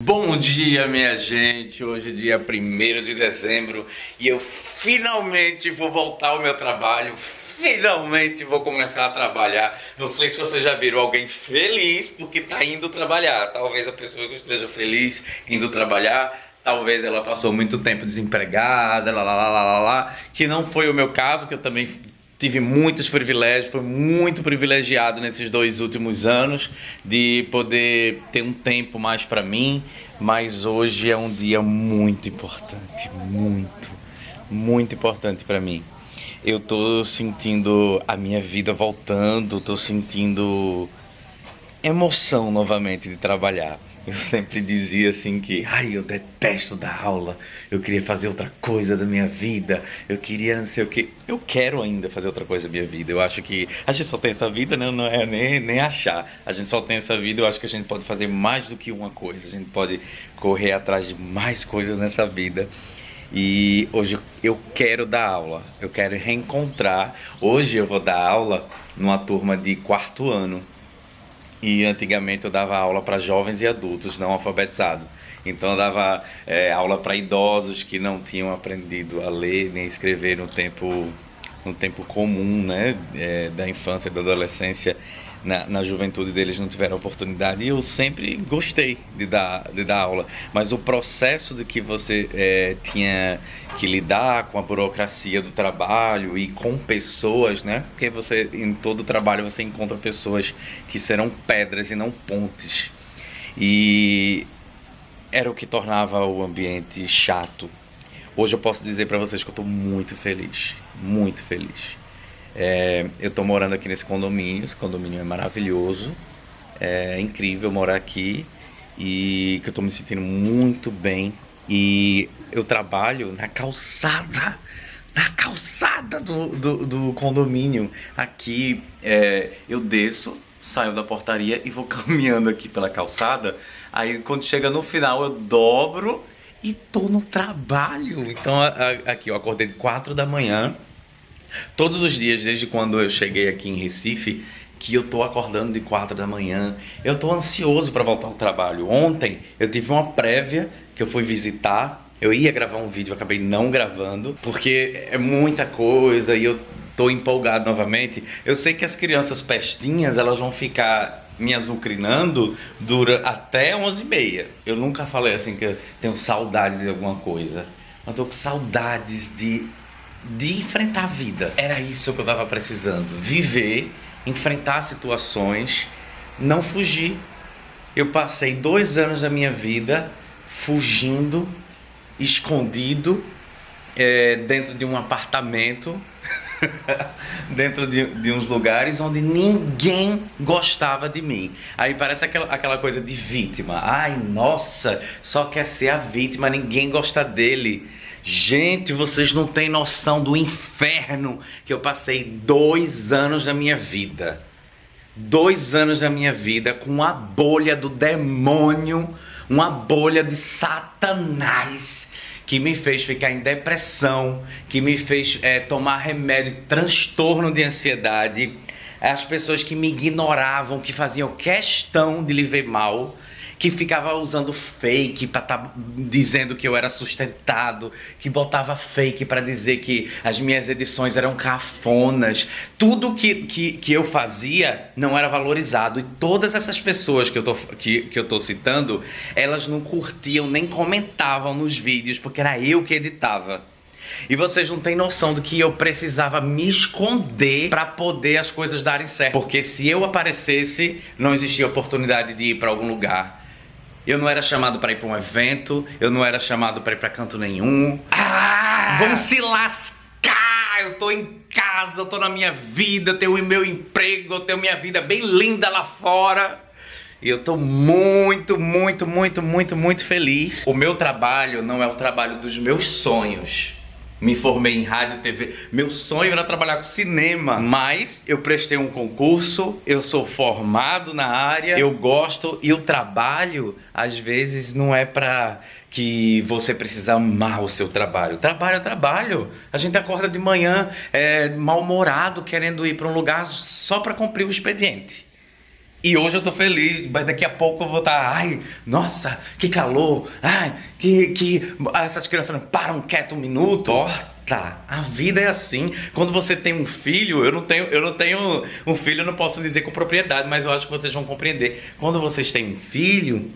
Bom dia, minha gente. Hoje é dia 1 de dezembro e eu finalmente vou voltar ao meu trabalho. Finalmente vou começar a trabalhar. Não sei se vocês já viram alguém feliz porque tá indo trabalhar. Talvez a pessoa que esteja feliz indo trabalhar, talvez ela passou muito tempo desempregada, lá, lá, lá, lá, lá, que não foi o meu caso, que eu também tive muitos privilégios, fui muito privilegiado nesses dois últimos anos de poder ter um tempo mais para mim, mas hoje é um dia muito importante, muito, muito importante para mim. Eu tô sentindo a minha vida voltando, tô sentindo emoção novamente de trabalhar. Eu sempre dizia assim que, ai, eu detesto dar aula, eu queria fazer outra coisa da minha vida, eu queria não sei o que. Eu quero ainda fazer outra coisa da minha vida. Eu acho que a gente só tem essa vida, né? não é nem, nem achar. A gente só tem essa vida, eu acho que a gente pode fazer mais do que uma coisa, a gente pode correr atrás de mais coisas nessa vida. E hoje eu quero dar aula, eu quero reencontrar. Hoje eu vou dar aula numa turma de quarto ano e antigamente eu dava aula para jovens e adultos não alfabetizados. Então eu dava é, aula para idosos que não tinham aprendido a ler nem escrever no tempo, no tempo comum né, é, da infância e da adolescência na, na juventude deles não tiveram oportunidade e eu sempre gostei de dar, de dar aula. Mas o processo de que você é, tinha que lidar com a burocracia do trabalho e com pessoas, né? Porque você em todo trabalho você encontra pessoas que serão pedras e não pontes. E era o que tornava o ambiente chato. Hoje eu posso dizer para vocês que eu estou muito feliz, muito feliz. É, eu estou morando aqui nesse condomínio, esse condomínio é maravilhoso, é incrível morar aqui e que eu estou me sentindo muito bem. E eu trabalho na calçada, na calçada do, do, do condomínio. Aqui é, eu desço, saio da portaria e vou caminhando aqui pela calçada. Aí quando chega no final eu dobro e tô no trabalho. Então a, a, aqui eu acordei de 4 da manhã Todos os dias, desde quando eu cheguei aqui em Recife, que eu tô acordando de quatro da manhã. Eu tô ansioso para voltar ao trabalho. Ontem eu tive uma prévia que eu fui visitar. Eu ia gravar um vídeo, acabei não gravando, porque é muita coisa e eu tô empolgado novamente. Eu sei que as crianças pestinhas, elas vão ficar me azucrinando dura até 11h30. Eu nunca falei assim que eu tenho saudade de alguma coisa. Eu tô com saudades de de enfrentar a vida. Era isso que eu estava precisando. Viver, enfrentar situações, não fugir. Eu passei dois anos da minha vida fugindo, escondido, é, dentro de um apartamento, dentro de, de, uns lugares onde ninguém gostava de mim. Aí parece aquela, aquela coisa de vítima. Ai, nossa, só quer ser a vítima, ninguém gosta dele. Gente, vocês não têm noção do inferno que eu passei dois anos da minha vida. Dois anos da minha vida com uma bolha do demônio, uma bolha de Satanás que me fez ficar em depressão, que me fez é, tomar remédio, transtorno de ansiedade. As pessoas que me ignoravam, que faziam questão de lhe ver mal que ficava usando fake para tá dizendo que eu era sustentado, que botava fake para dizer que as minhas edições eram cafonas. Tudo que, que, que eu fazia não era valorizado. E todas essas pessoas que eu, tô, que, que eu tô citando, elas não curtiam nem comentavam nos vídeos, porque era eu que editava. E vocês não têm noção do que eu precisava me esconder para poder as coisas darem certo. Porque se eu aparecesse, não existia oportunidade de ir para algum lugar. Eu não era chamado para ir para um evento, eu não era chamado para ir para canto nenhum. Ah, vão se lascar! Eu tô em casa, eu tô na minha vida, eu tenho o meu emprego, eu tenho minha vida bem linda lá fora. E eu tô muito, muito, muito, muito, muito feliz. O meu trabalho não é o trabalho dos meus sonhos. Me formei em rádio e TV. Meu sonho era trabalhar com cinema, mas eu prestei um concurso, eu sou formado na área, eu gosto e o trabalho às vezes não é para que você precisa amar o seu trabalho. Trabalho é trabalho. A gente acorda de manhã é, mal-humorado, querendo ir para um lugar só para cumprir o expediente. E hoje eu tô feliz, mas daqui a pouco eu vou estar, tá, ai, nossa, que calor, ai, que, que essas crianças não param quieto um minuto. Tá, a vida é assim. Quando você tem um filho, eu não tenho, eu não tenho um filho, eu não posso dizer com propriedade, mas eu acho que vocês vão compreender. Quando vocês têm um filho,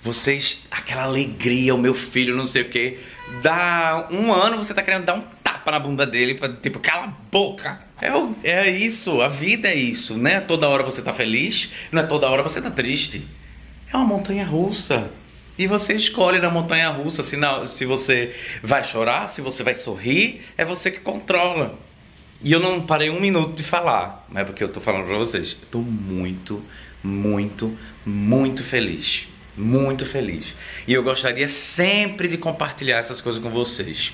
vocês, aquela alegria, o meu filho, não sei o que, dá um ano você tá querendo dar um tapa na bunda dele, pra, tipo, cala a boca. É, é isso, a vida é isso, né? Toda hora você tá feliz, não é toda hora você tá triste. É uma montanha russa. E você escolhe na montanha russa se, não, se você vai chorar, se você vai sorrir, é você que controla. E eu não parei um minuto de falar, mas é porque eu tô falando pra vocês. Eu tô muito, muito, muito feliz. Muito feliz. E eu gostaria sempre de compartilhar essas coisas com vocês.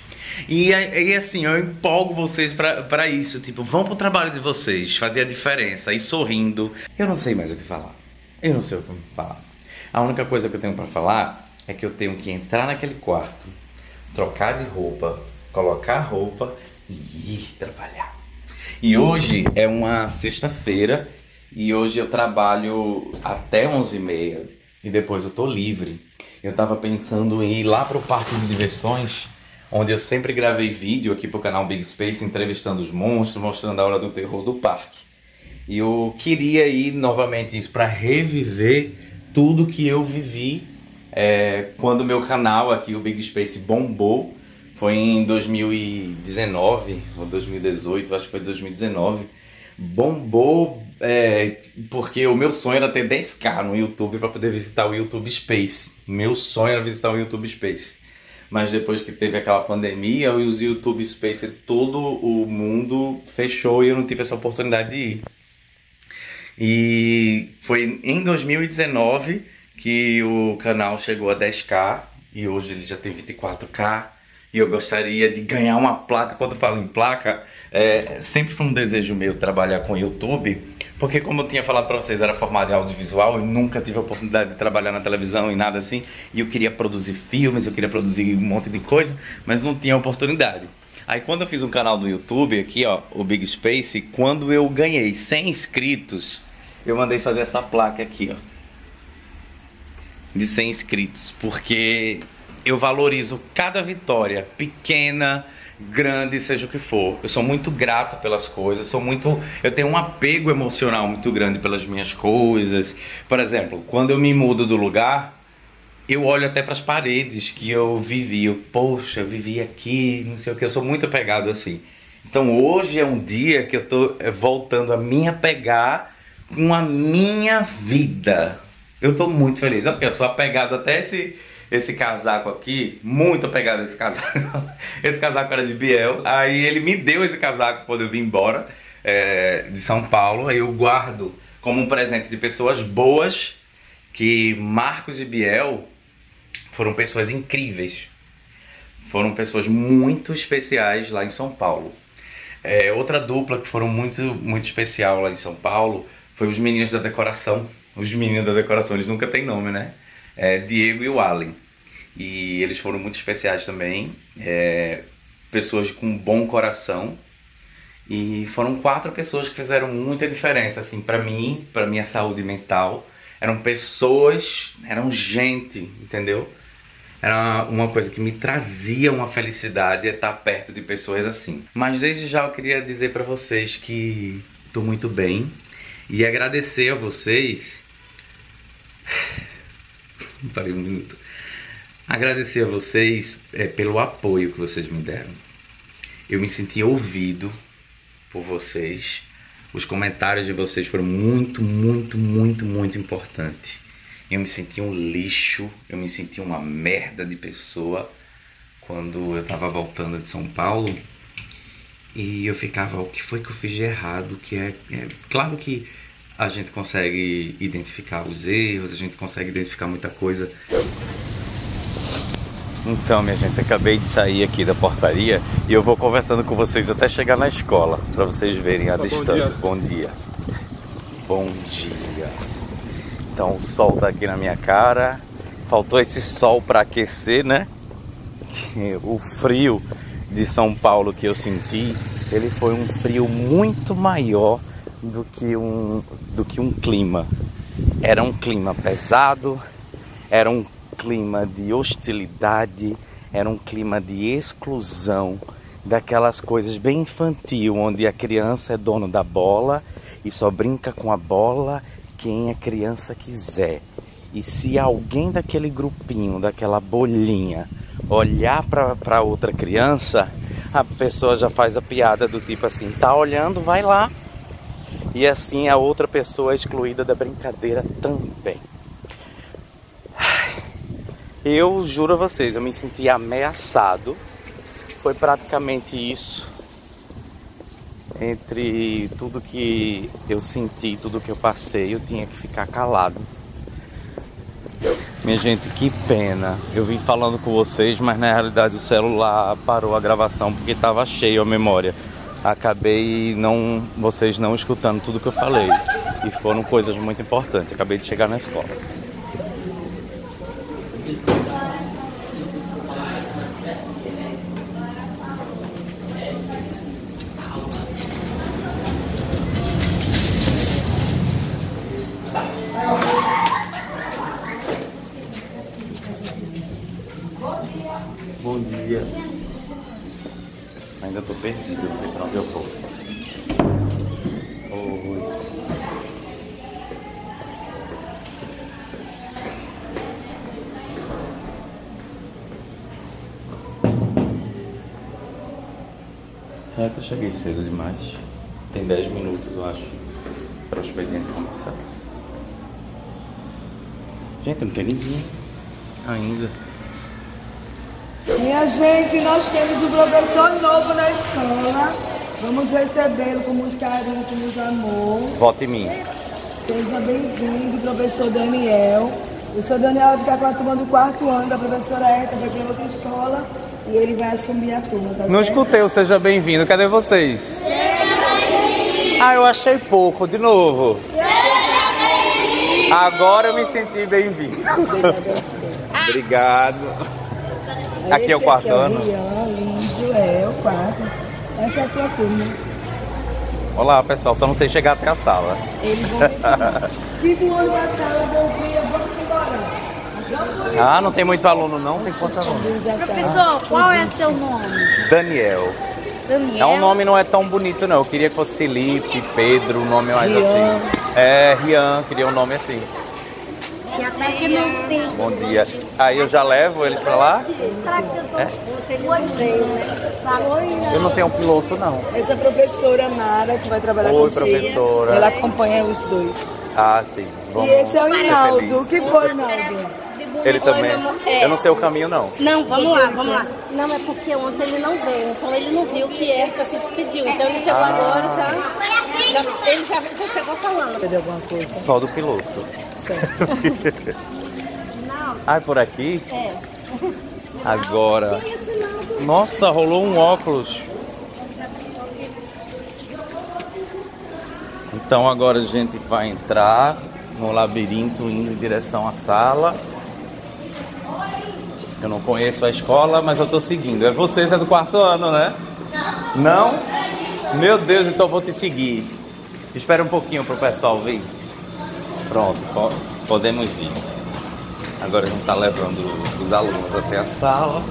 E, e assim, eu empolgo vocês para isso. Tipo, vão pro trabalho de vocês, fazer a diferença, e sorrindo. Eu não sei mais o que falar. Eu não sei o que falar. A única coisa que eu tenho para falar é que eu tenho que entrar naquele quarto, trocar de roupa, colocar roupa e ir trabalhar. E hoje é uma sexta-feira e hoje eu trabalho até 11h30 e depois eu tô livre. Eu tava pensando em ir lá pro parque de diversões, onde eu sempre gravei vídeo aqui pro canal Big Space entrevistando os monstros, mostrando a hora do terror do parque. E eu queria ir novamente isso para reviver tudo que eu vivi é, quando meu canal aqui, o Big Space, bombou. Foi em 2019 ou 2018, acho que foi 2019. Bombou é, porque o meu sonho era ter 10k no YouTube para poder visitar o YouTube Space. Meu sonho era visitar o YouTube Space. Mas depois que teve aquela pandemia, os YouTube Space, todo o mundo fechou e eu não tive essa oportunidade de ir. E foi em 2019 que o canal chegou a 10k e hoje ele já tem 24k. E eu gostaria de ganhar uma placa. Quando eu falo em placa, é, sempre foi um desejo meu trabalhar com YouTube, porque como eu tinha falado para vocês, era formado em audiovisual e nunca tive a oportunidade de trabalhar na televisão e nada assim. E eu queria produzir filmes, eu queria produzir um monte de coisa, mas não tinha oportunidade. Aí quando eu fiz um canal do YouTube aqui, ó, o Big Space, quando eu ganhei 100 inscritos, eu mandei fazer essa placa aqui, ó. De 100 inscritos, porque eu valorizo cada vitória, pequena, grande, seja o que for. Eu sou muito grato pelas coisas, sou muito, eu tenho um apego emocional muito grande pelas minhas coisas. Por exemplo, quando eu me mudo do lugar, eu olho até para as paredes que eu vivi. Eu, Poxa, eu vivi aqui, não sei o que. Eu sou muito apegado assim. Então hoje é um dia que eu tô eh, voltando a me apegar com a minha vida. Eu tô muito feliz. Porque eu sou apegado até esse esse casaco aqui, muito apegado a esse casaco. esse casaco era de Biel. Aí ele me deu esse casaco quando eu vim embora é, de São Paulo. Aí eu guardo como um presente de pessoas boas que Marcos e Biel foram pessoas incríveis. Foram pessoas muito especiais lá em São Paulo. É, outra dupla que foram muito, muito especial lá em São Paulo foi os meninos da decoração. Os meninos da decoração, eles nunca têm nome, né? É, Diego e o Allen. E eles foram muito especiais também. É, pessoas com um bom coração. E foram quatro pessoas que fizeram muita diferença, assim, para mim, para minha saúde mental. Eram pessoas, eram gente, entendeu? era uma coisa que me trazia uma felicidade estar perto de pessoas assim. Mas desde já eu queria dizer para vocês que estou muito bem e agradecer a vocês. Parei um minuto. Agradecer a vocês é, pelo apoio que vocês me deram. Eu me senti ouvido por vocês. Os comentários de vocês foram muito, muito, muito, muito importantes. Eu me senti um lixo, eu me senti uma merda de pessoa quando eu estava voltando de São Paulo e eu ficava, o que foi que eu fiz de errado? Que é, é claro que a gente consegue identificar os erros, a gente consegue identificar muita coisa. Então, minha gente, acabei de sair aqui da portaria e eu vou conversando com vocês até chegar na escola, para vocês verem a distância. Bom dia. Bom dia. Então o sol tá aqui na minha cara. Faltou esse sol para aquecer, né? O frio de São Paulo que eu senti, ele foi um frio muito maior do que um, do que um clima. era um clima pesado, era um clima de hostilidade, era um clima de exclusão, daquelas coisas bem infantil, onde a criança é dono da bola e só brinca com a bola quem a criança quiser. E se alguém daquele grupinho, daquela bolinha, olhar para outra criança, a pessoa já faz a piada do tipo assim: tá olhando, vai lá. E assim a outra pessoa é excluída da brincadeira também. Eu juro a vocês, eu me senti ameaçado. Foi praticamente isso. Entre tudo que eu senti, tudo que eu passei, eu tinha que ficar calado. Minha gente, que pena. Eu vim falando com vocês, mas na realidade o celular parou a gravação porque estava cheio a memória. Acabei não vocês não escutando tudo que eu falei. E foram coisas muito importantes. Acabei de chegar na escola. Bom dia. Ainda tô perdido, não sei pra onde eu vou. Oi. Será que eu cheguei cedo demais? Tem 10 minutos, eu acho, para o expediente começar. Gente, não tem ninguém ainda. Minha gente, nós temos um professor novo na escola. Vamos recebê-lo com muito carinho, com muito amor. Vote em mim. Seja bem-vindo, professor Daniel. O professor Daniel vai ficar com a turma do quarto ano da professora Eta, vai para outra escola e ele vai assumir a turma, tá Não certo? escutei o Seja Bem-vindo. Cadê vocês? Ah, eu achei pouco. De novo. Agora eu me senti bem-vindo. Obrigado. Aqui é o quarto aqui é o ano. Lindo, é, o quarto. Essa é a tua turma. Olá, pessoal. Só não sei chegar até a sala. Eles vão ensinar. Quinto ano na sala, bom dia, vamos embora. Ah, não tem muito aluno, não? Tem quantos alunos? Professor, qual é seu nome? Daniel. Daniel. É um nome não é tão bonito, não. Eu queria que fosse Felipe, Pedro, um nome mais Rian. assim. É, Rian. Queria um nome assim. Bom dia. Aí eu já levo eles pra lá? É? Eu não tenho um piloto, não. Essa é a professora Mara, que vai trabalhar Oi, contigo. professora. Ela acompanha os dois. Ah, sim. Vamos e esse é o ser Hinaldo. felizes. O que foi, Hinaldo? Ele também. Eu não sei o caminho, não. Não, vamos lá, vamos lá. Não, é porque ontem ele não veio, então ele não viu que Erika se despediu. Então ele chegou Ah. agora já, já- Ele já, já chegou falando. Perdeu alguma coisa? Só do piloto. Certo. Ah, é por aqui? É. Agora. Nossa, rolou um óculos. Então agora a gente vai entrar no labirinto indo em direção à sala. Eu não conheço a escola, mas eu tô seguindo. É vocês, é do quarto ano, né? Não? Meu Deus, então vou te seguir. Espera um pouquinho pro pessoal vir. Pronto, po- podemos ir. Agora a gente está levando os alunos até a sala.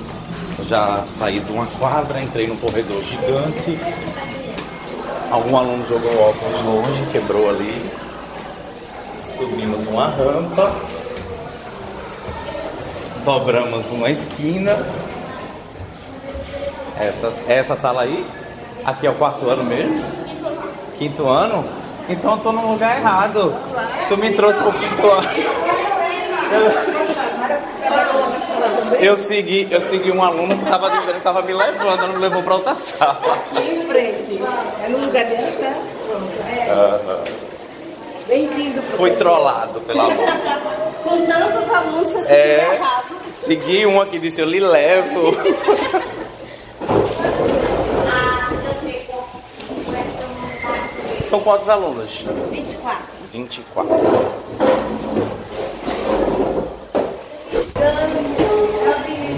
Já saí de uma quadra, entrei num corredor gigante. Algum aluno jogou óculos longe, quebrou ali. Subimos uma rampa. Dobramos uma esquina. Essa, essa sala aí? Aqui é o quarto ano mesmo? Quinto ano? Então eu tô no lugar errado. Tu me trouxe pro quinto ano. Eu segui, eu segui um aluno que tava dizendo que tava me levando, não me levou pra outra sala. Em frente. É no lugar dela, tá? Aham. Bem-vindo, professor. Fui trollado pela aluno. Com tantos alunos, você É, errado. segui um aqui disse, eu lhe levo. São quantos alunos? 24. 24.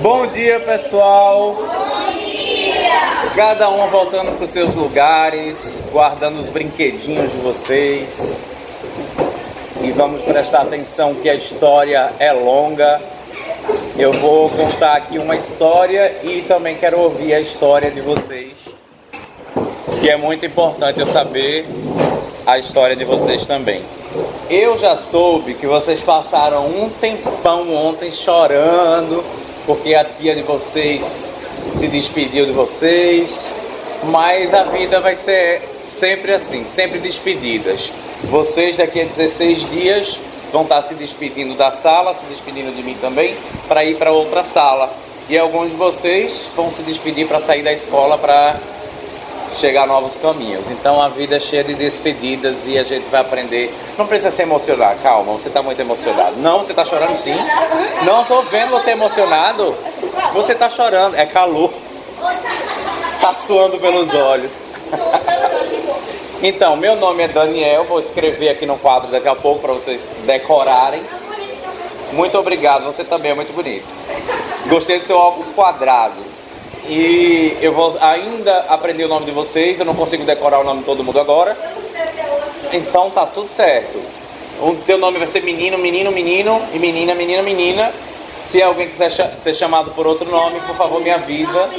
Bom dia, pessoal. Bom dia. Cada um voltando para os seus lugares, guardando os brinquedinhos de vocês. e vamos prestar atenção que a história é longa. Eu vou contar aqui uma história e também quero ouvir a história de vocês, que é muito importante eu saber a história de vocês também. Eu já soube que vocês passaram um tempão ontem chorando porque a tia de vocês se despediu de vocês, mas a vida vai ser sempre assim, sempre despedidas. Vocês daqui a 16 dias vão estar se despedindo da sala, se despedindo de mim também, para ir para outra sala. E alguns de vocês vão se despedir para sair da escola para chegar a novos caminhos. Então a vida é cheia de despedidas e a gente vai aprender. Não precisa se emocionar, calma, você está muito emocionado. Não, você está chorando sim. Não estou vendo você emocionado. Você está chorando, é calor. Está suando pelos olhos. Então, meu nome é Daniel, vou escrever aqui no quadro daqui a pouco para vocês decorarem. Muito obrigado, você também é muito bonito. Gostei do seu óculos quadrado. E eu vou ainda aprender o nome de vocês, eu não consigo decorar o nome de todo mundo agora. Então tá tudo certo. O teu nome vai ser menino, menino, menino e menina, menina, menina. Se alguém quiser ser chamado por outro nome, por favor me avisa.